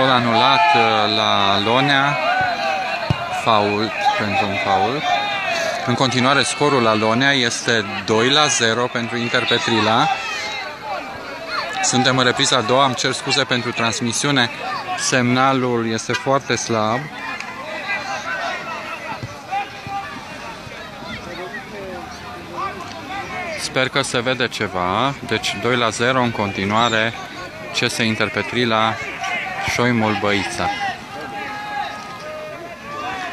Gol anulat uh, la Lonea. Fault pentru un fault. În continuare, scorul la Lonea este 2 la 0 pentru Inter Petrila. Suntem în repriza a doua, am cer scuze pentru transmisiune. Semnalul este foarte slab. Sper că se vede ceva. Deci 2 la 0 în continuare. Ce se interpetri la Șoimul Băița.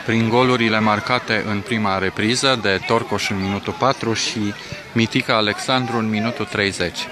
Prin golurile marcate în prima repriză de Torcoș în minutul 4 și Mitica Alexandru în minutul 30.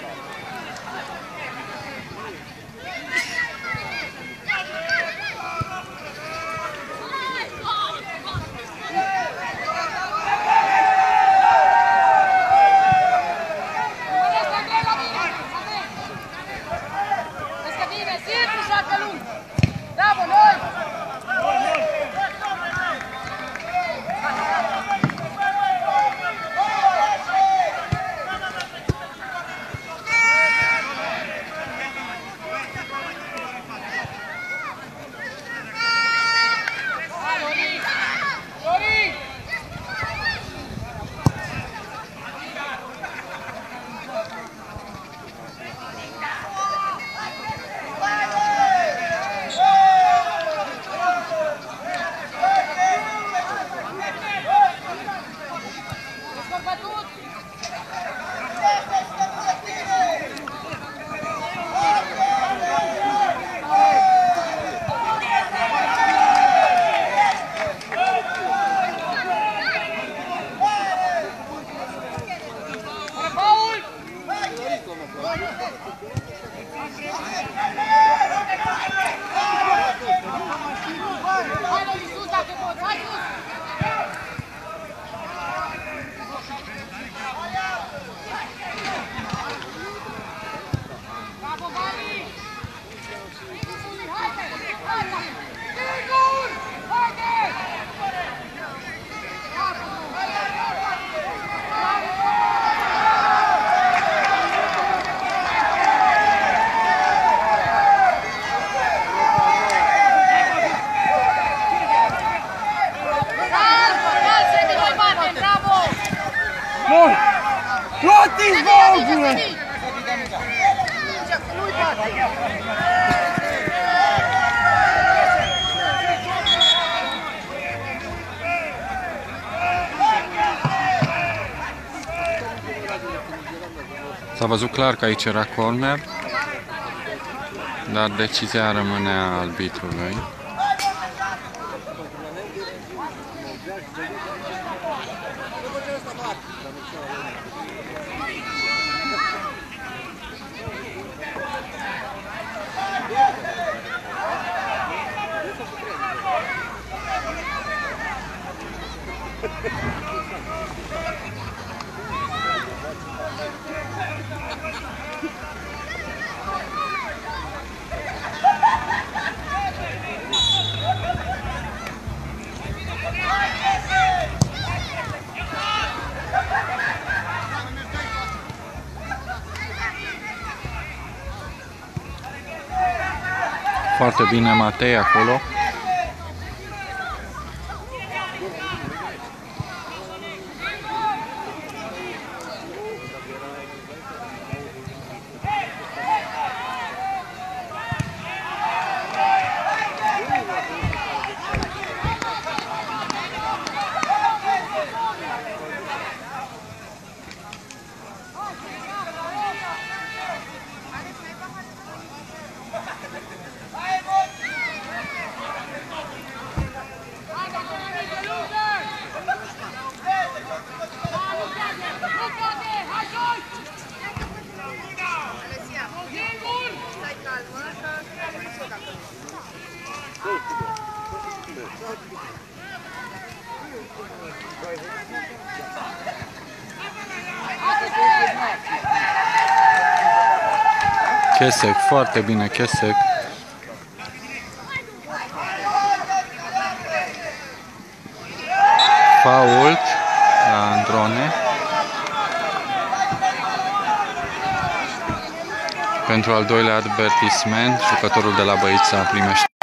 Clar că aici era corner, dar decizia rămâne a arbitrului. Foarte bine Matei acolo. Chesec, foarte bine Chesec. Fault la Androne. Pentru al doilea advertisment, jucătorul de la Băița primește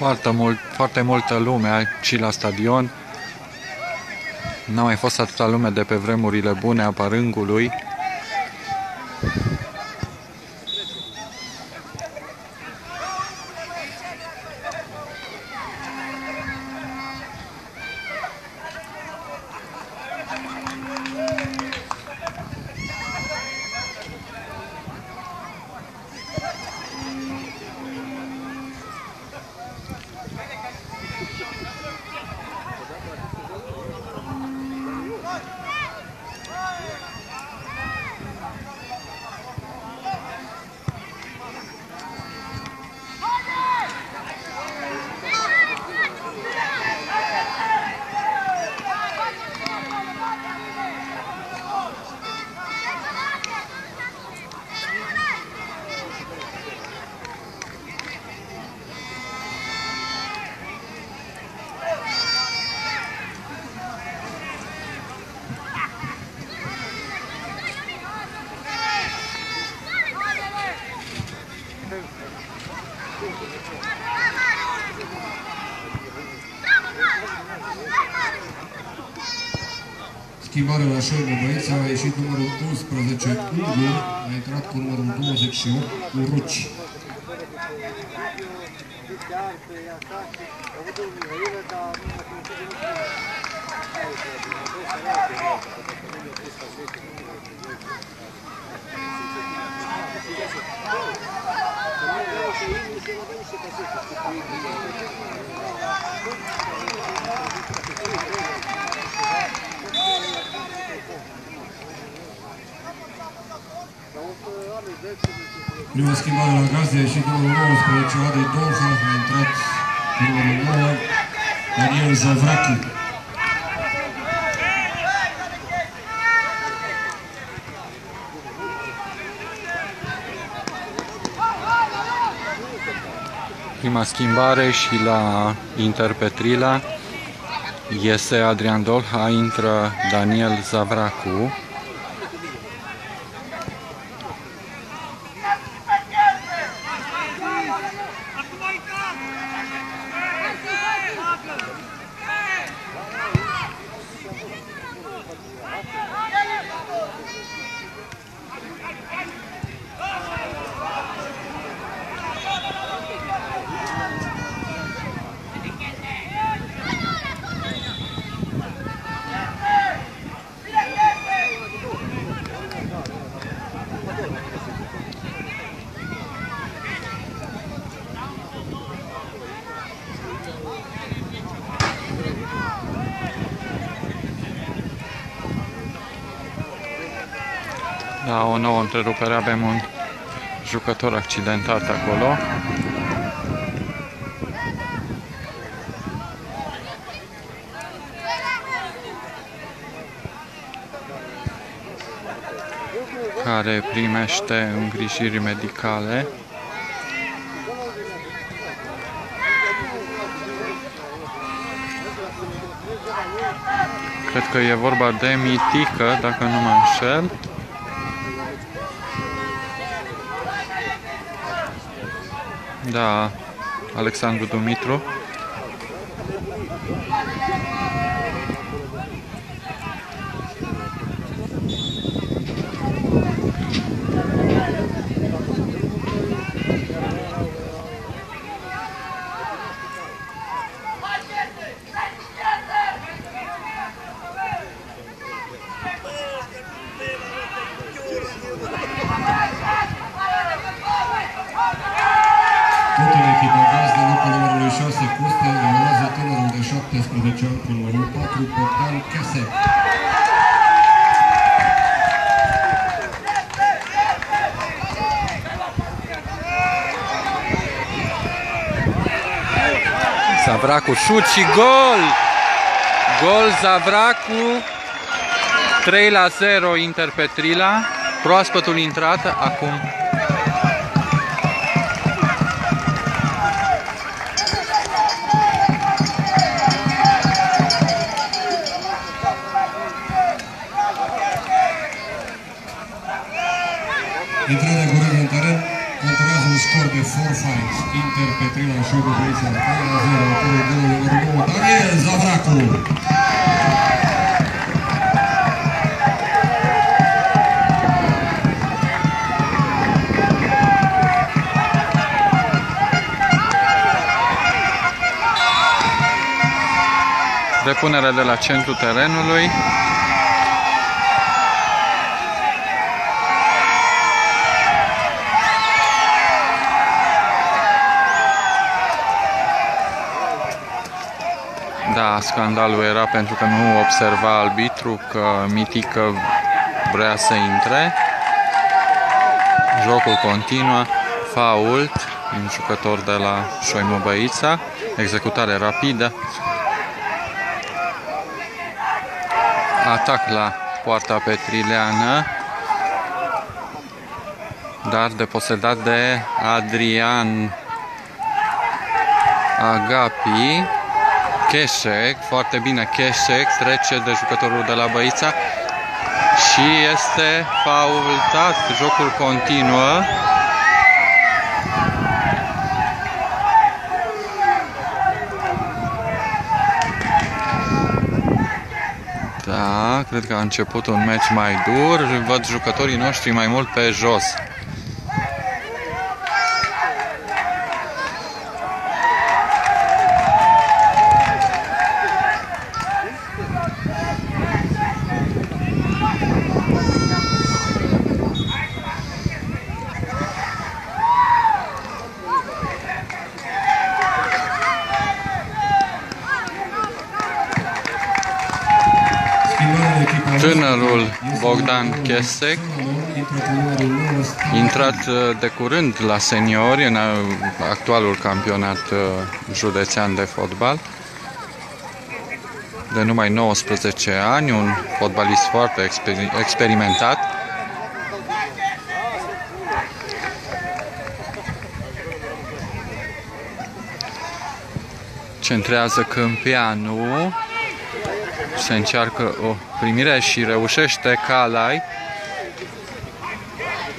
foarte, mult, foarte multă lume aici la stadion. N-a mai fost atâta lume de pe vremurile bune a Parângului. Schimbare la șoimă băieți, a ieșit numărul 11, Ungu, a intrat cu numărul 28, Uruci. Prima schimbare la gaz, a ieșit numărul 19, Adei Dolha, a intrat cu numărul 9, Daniel Zavracu. Prima schimbare și la Inter Petrila iese Adrian Dolha, intră Daniel Zavracu. La o nouă întrerupere avem un jucător accidentat acolo. care primește îngrijiri medicale. Cred că e vorba de Mitică, dacă nu mă înșel. Da, Alexandru Dumitru. Tot în echipa gazdă, locul numărului 6, Coste, urmează tânărul de 17 ani cu numărul 4, Bogdan Chese. Zavracu șut și gol! Gol Zavracu 3 la 0 Inter Petrila. Proaspătul intrat acum. Scor de 4 fights. Inter Petrina în jocul poziția 3 la 0, acolo golul numărul 9, Daniel Zavracu. Repunere de la centrul terenului. Scandalul era pentru că nu observa arbitru că Mitică vrea să intre. Jocul continuă. Fault un jucător de la Șoimu Băița. Executare rapidă. Atac la poarta petrileană. Dar deposedat de Adrian Agapi. Keșec, foarte bine Keșec, trece de jucătorul de la Băița și este faultat. Jocul continuă. Da, cred că a început un meci mai dur. Văd jucătorii noștri mai mult pe jos. Tânărul este Bogdan numărul Chesec. Solomon, Intră cu numărul 9, Stan Intrat uh, de curând la seniori în uh, actualul campionat uh, județean de fotbal. De numai 19 ani, un fotbalist foarte exper- experimentat. Centrează Câmpianu. Se încearcă o primire și reușește Calai.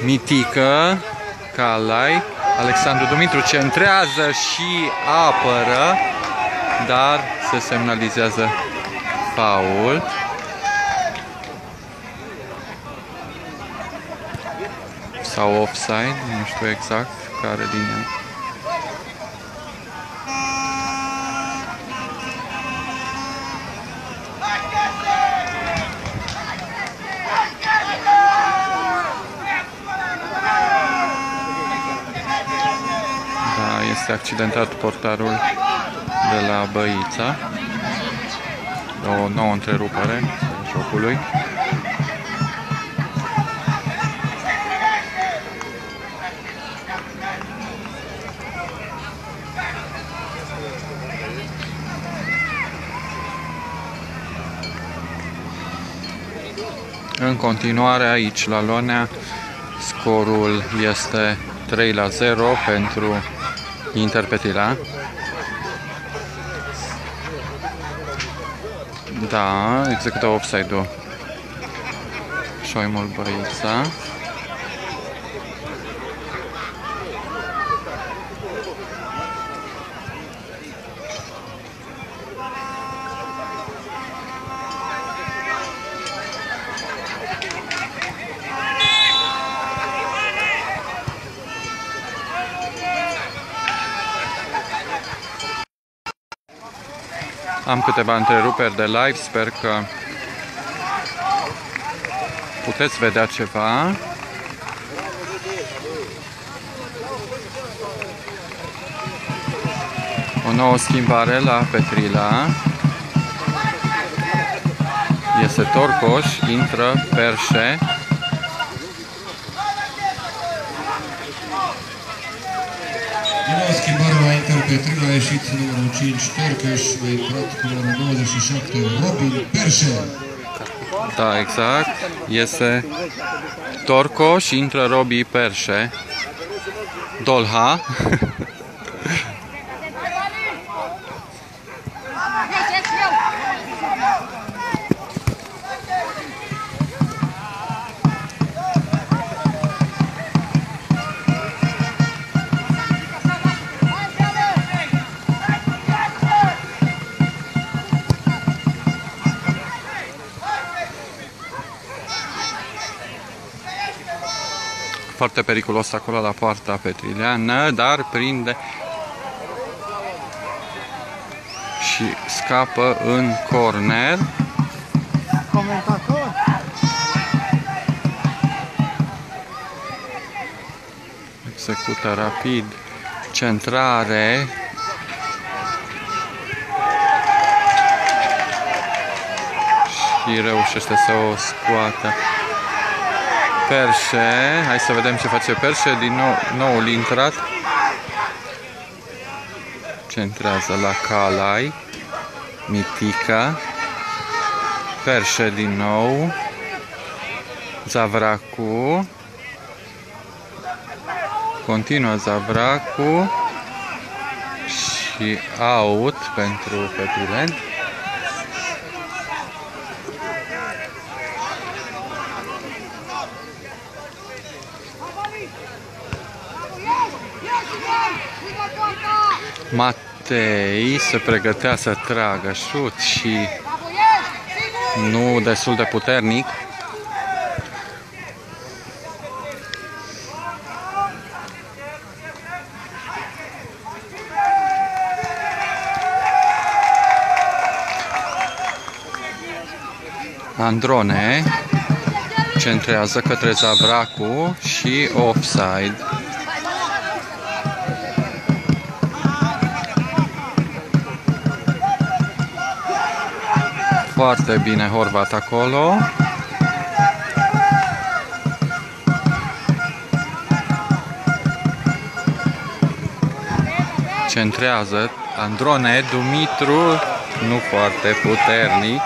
Mitică, Calai, Alexandru Dumitru centrează și apără, dar se semnalizează faul. Sau offside, nu știu exact care din este accidentat portarul de la Băița. O nouă întrerupere a jocului. În continuare aici la Lonea scorul este 3 la 0 pentru Inter Petila. Da, execută offside-ul. Șoimul Băița. Am câteva întreruperi de live, sper că puteți vedea ceva. O nouă schimbare la Petrila. Este Torcoș, intră Perșe. Din nou schimbare la Inter Petril a ieșit numărul 5 Torcaș, a intrat cu numărul 27 Robin Perșe. Da, exact. Este Torcoș, intră Robi Perșe. Dolha. Foarte periculos acolo la poarta petrileană, dar prinde și scapă în corner. Comentator. Execută rapid centrare. Și reușește să o scoată. Perșe, hai să vedem ce face Perșe, din nou, noul intrat. Centrează la Calai, Mitica, Perșe din nou, Zavracu, continuă Zavracu. Și out pentru Petrileni. Matei se pregătea să tragă șut și nu destul de puternic. Androne centrează către Zavracu și offside. Foarte bine Horvat acolo. Centrează Androne, Dumitru, nu foarte puternic.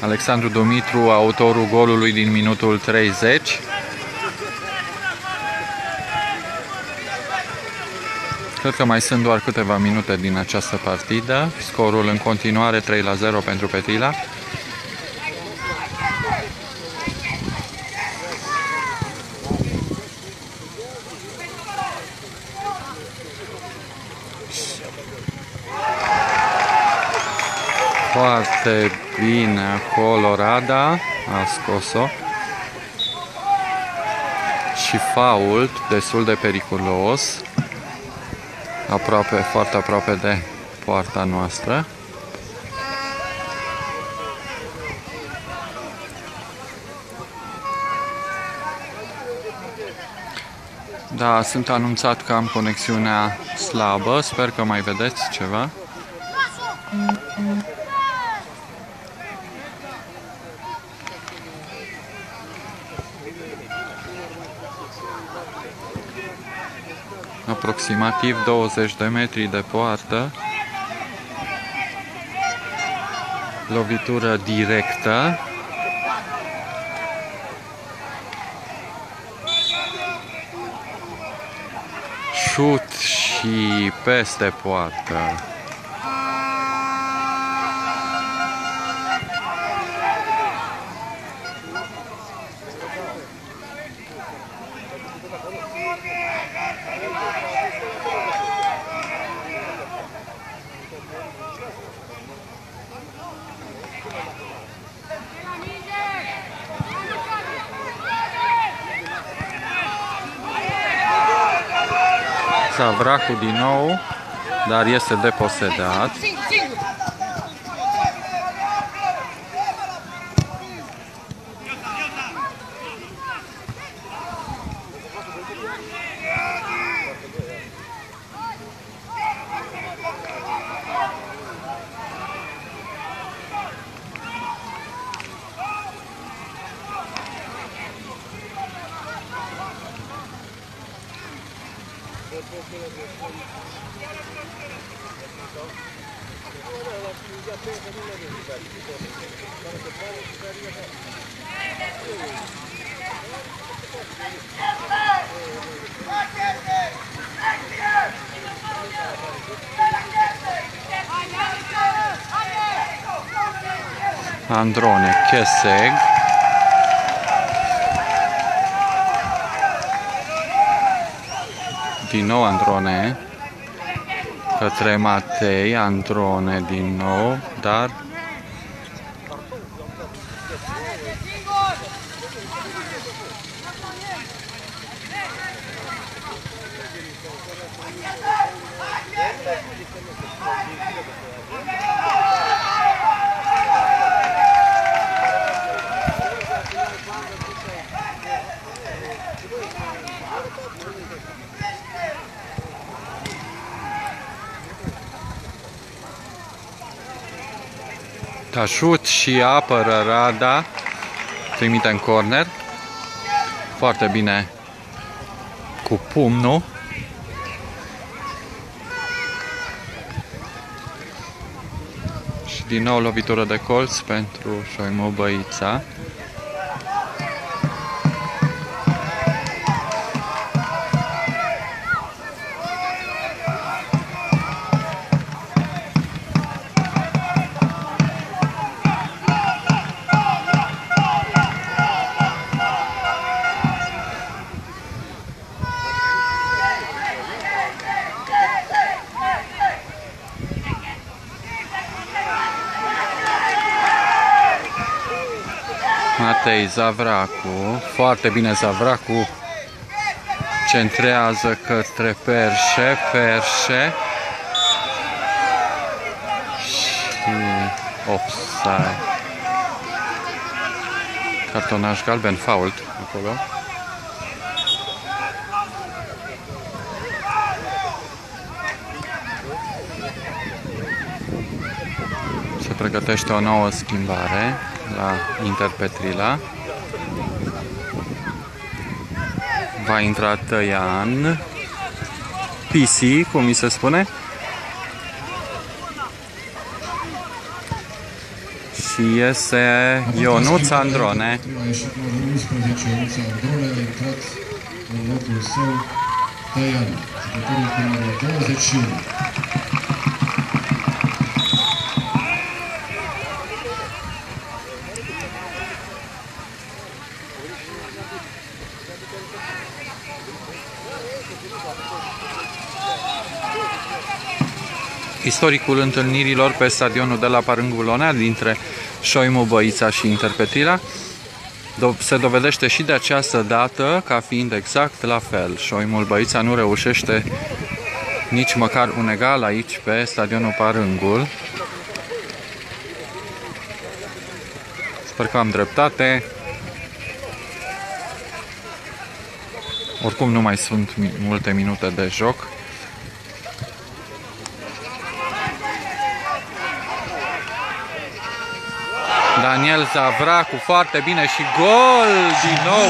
Alexandru Dumitru, autorul golului din minutul 30. Cred că mai sunt doar câteva minute din această partidă. Scorul în continuare 3 la 0 pentru Petila. Foarte bine acolo Rada a scos-o. Și fault destul de periculos aproape, foarte aproape de poarta noastră. Da, sunt anunțat că am conexiunea slabă, sper că mai vedeți ceva. Aproximativ 20 de metri de poartă. Lovitură directă. Șut și peste poartă. Savracu din nou, dar este deposedat. Androne Cheseg. Din nou Androne către Matei, Androne din nou, dar Tașut și apără Rada. Trimite în corner. Foarte bine cu pumnul. Și din nou lovitură de colț pentru Șoimu Zavracu, foarte bine Zavracu centrează către Perșe, Perșe și offside. Cartonaj galben, fault acolo. Se pregătește o nouă schimbare la Inter Petrila. Va intra Tăian. PC, cum mi se spune. Și iese Ionuț Androne. A ieșit numărul 11, Ionuț Androne, a intrat în locul său Tăian, jucătorul cu numărul 21. Istoricul întâlnirilor pe stadionul de la Parângul Lonea dintre Șoimu Băița și Interpetrila do- se dovedește și de această dată ca fiind exact la fel. Șoimul Băița nu reușește nici măcar un egal aici pe stadionul Parângul. Sper că am dreptate. Oricum nu mai sunt mi- multe minute de joc. Daniel Zavracu foarte bine și gol din nou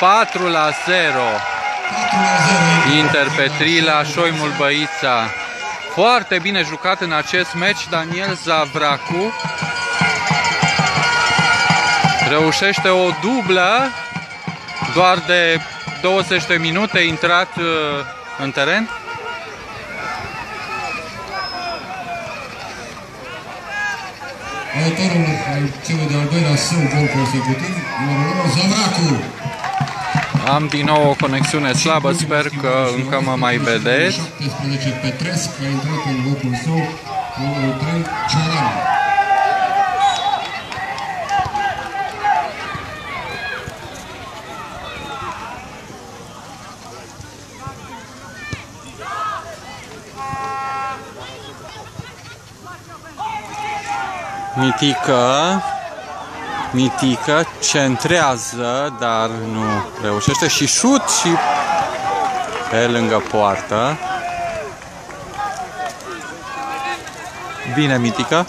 4 la 0 4 la 0. Inter Petrila, Șoimul Băița foarte bine jucat în acest meci Daniel Zavracu reușește o dublă doar de 20 de minute intrat uh, în teren? Autorul celui de-al doilea său gol consecutiv, numărul 9, Zavracu. Am din nou o conexiune slabă, sper că încă mă mai vedeți. 17 Petresc a intrat în locul său, numărul 3, Cioran. Mitică, Mitică centrează, dar nu reușește și șut și pe lângă poartă. Bine, Mitică.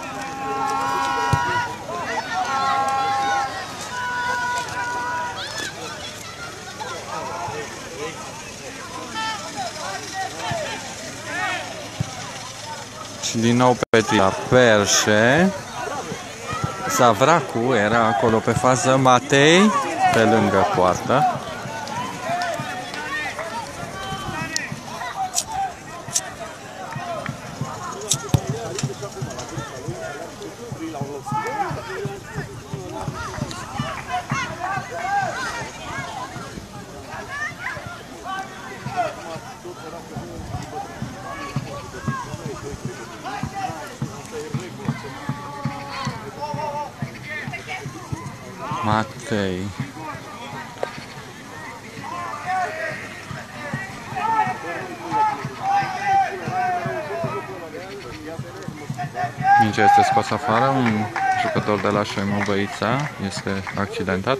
Și din nou Petri la Perșe. Zavracu era acolo pe fază, Matei pe lângă poartă. Matei. Mingea este scos afară, un jucător de la Șoimă Băița este accidentat.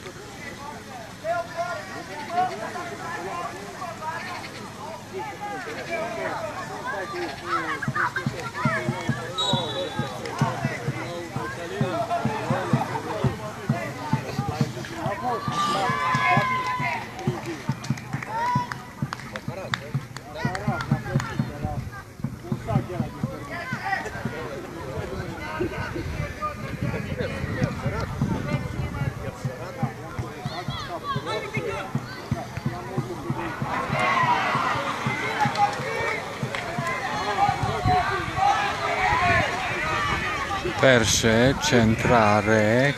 Perșe, centrare.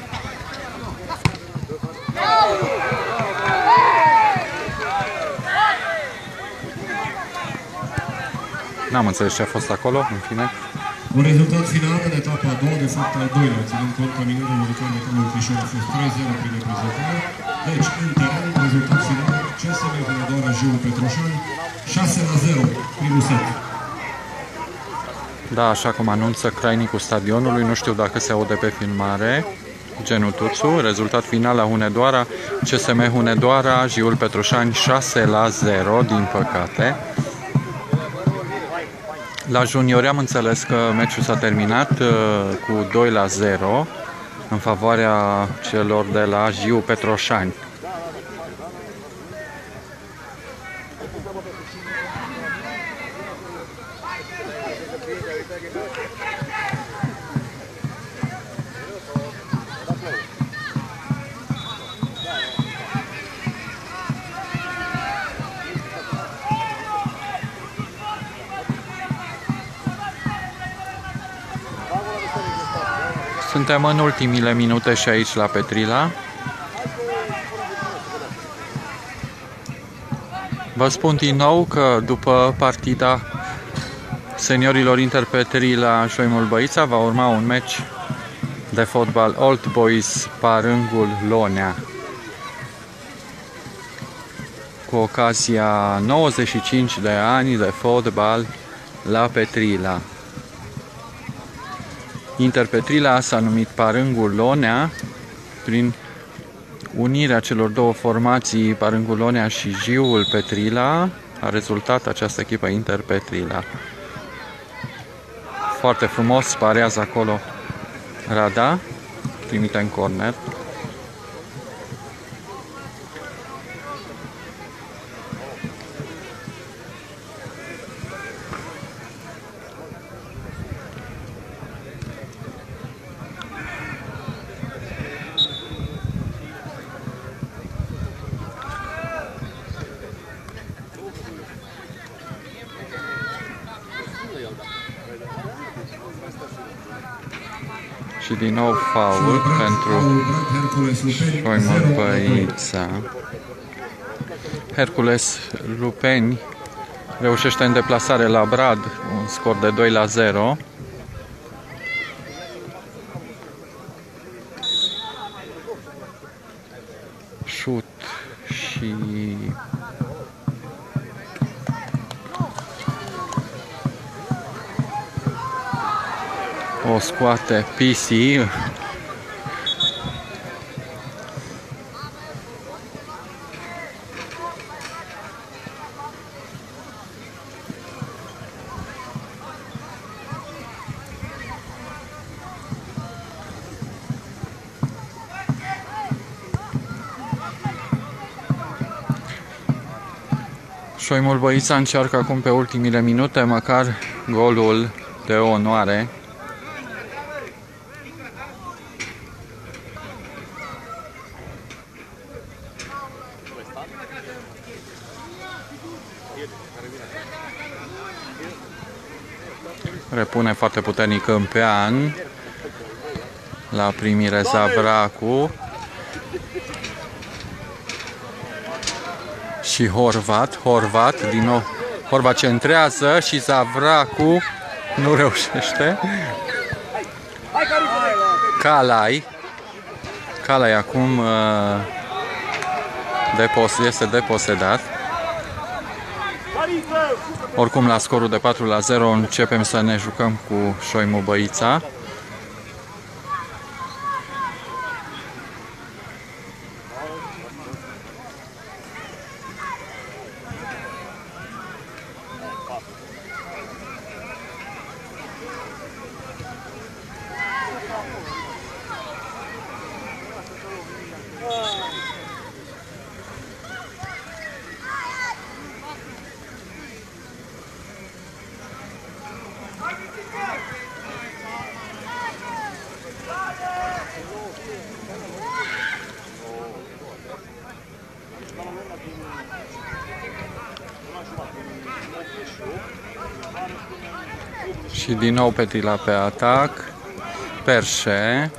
N-am înțeles ce a fost acolo, în fine. Un rezultat final în etapa a doua, de fapt al doilea, ținând cont că minutul american de Clubul Crișor a fost 3-0 prin reprezentare. Deci, în teren, rezultat final, CSM Hunedoara Jiu Petroșani, 6-0 primul set. Da, așa cum anunță crainicul stadionului, nu știu dacă se aude pe filmare, Genu Tuțu, rezultat final la Hunedoara, CSM Hunedoara, Jiul Petrușani 6 la 0, din păcate. La juniori am înțeles că meciul s-a terminat uh, cu 2 la 0 în favoarea celor de la Jiu Petroșani. Suntem în ultimile minute și aici la Petrila. Vă spun din nou că după partida seniorilor Interpetrila Șoimul Băița va urma un meci de fotbal Old Boys Parângul Lonea cu ocazia 95 de ani de fotbal la Petrila. Interpetrila s-a numit Parângul Lonea prin unirea celor două formații, Parângul Lonea și Jiul Petrila, a rezultat această echipă Interpetrila. Foarte frumos parează acolo Rada, trimite în corner. Faul pentru Șoimul Băița. Hercules Lupeni reușește în deplasare la Brad, un scor de 2 la 0. Șut și o scoate PC Șoimul Băița încearcă acum pe ultimile minute măcar golul de onoare. Repune foarte puternic în pean la primire Zavracu. Și Horvat. Horvat, din nou, Horvat centrează și Zavracu nu reușește. Calai. Calai acum uh, depos, este deposedat. Oricum, la scorul de 4 la 0 începem să ne jucăm cu Șoimu Băița. Și din nou Petila pe atac. Perșe.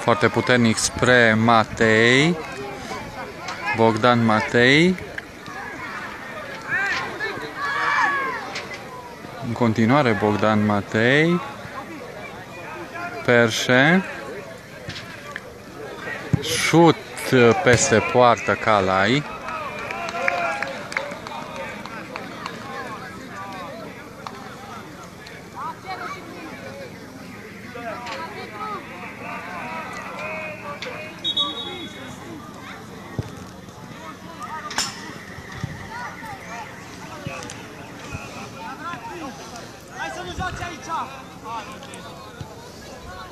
Foarte puternic spre Matei. Bogdan Matei. În continuare Bogdan Matei. Perșe. Șut peste poartă Calai. Hai să nu joace aici!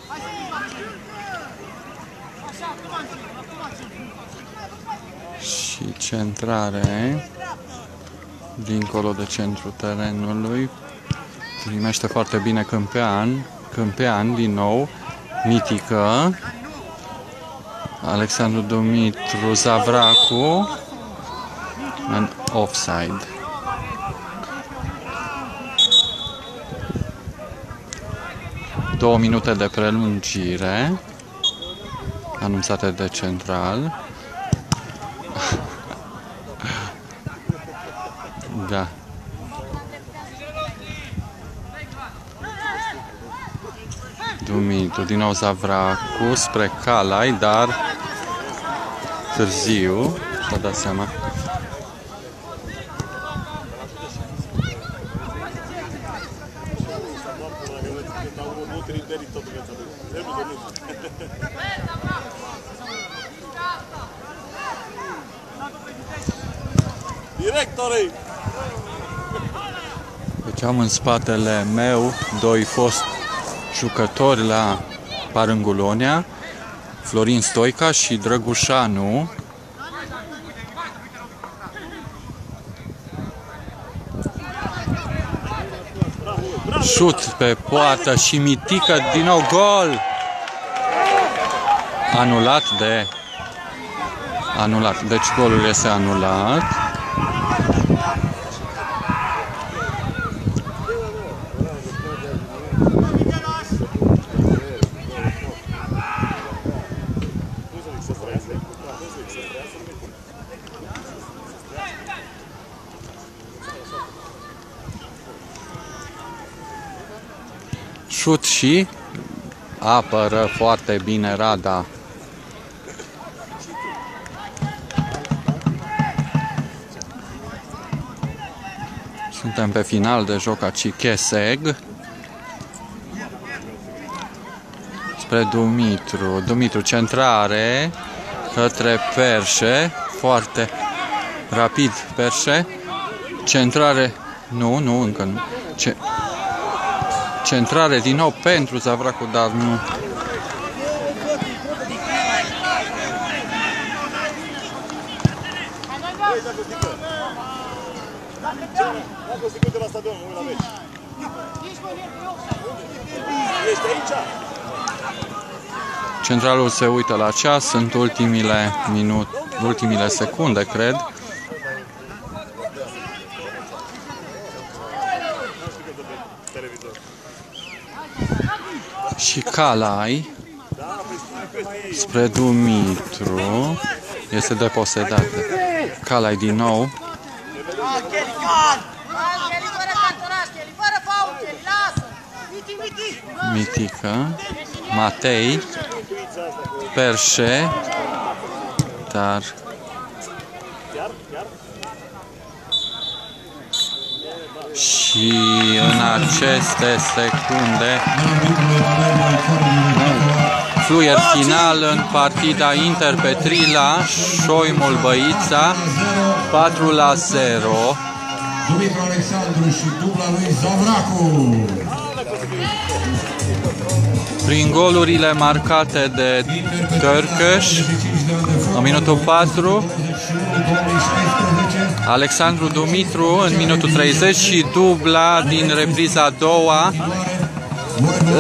Hai să nu joace! Așa, acum acum și centrare dincolo de centrul terenului. Primește foarte bine Câmpean. Câmpean din nou mitică. Alexandru Dumitru Zavracu în offside. Două minute de prelungire anunțate de central Da. Dumitru, din nou Zavracu spre Calai, dar târziu, și-a dat seama. Am în spatele meu doi fost jucători la Parângulonia, Florin Stoica și Drăgușanu. Șut pe poartă și mitică din nou gol! Anulat de anulat. Deci golul este anulat. Șut și apără foarte bine Rada. Suntem pe final de joc a Cicheseg. Spre Dumitru. Dumitru centrare către Perșe. Foarte rapid Perșe. Centrare. Nu, nu, încă nu. Ce... Centrare din nou pentru Zavracu, dar nu. Dacă se de la stadion, mă uit la meci. Ești aici? Centralul se uită la ceas, sunt ultimile minut, ultimile secunde, cred. Și Calai spre Dumitru este deposedat. Calai din nou. Kelly, Kelly, fără cartonaș, Kelly, fără faul, Kelly, lasă! Miti, miti! Mitică, Matei, Perșe, dar și în aceste secunde Arbitrul Emanuel Moicoru din Râmnicu. fluier final în partida Inter Petrila, Șoimul Băița, 4 la 0. Dumitru Alexandru și dubla lui Zavracu. Prin golurile marcate de Tărcăș, 25 de ani de în minutul 4, 21 2016. Alexandru Dumitru în minutul 30 și dubla din repriza a doua,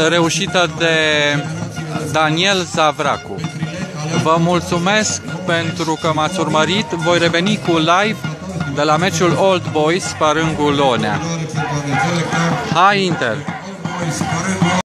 reușită de Daniel Zavracu. Vă mulțumesc pentru că m-ați urmărit. Voi reveni cu live de la meciul Old Boys Parângul Lonea. Hai Inter! Boys, Parângul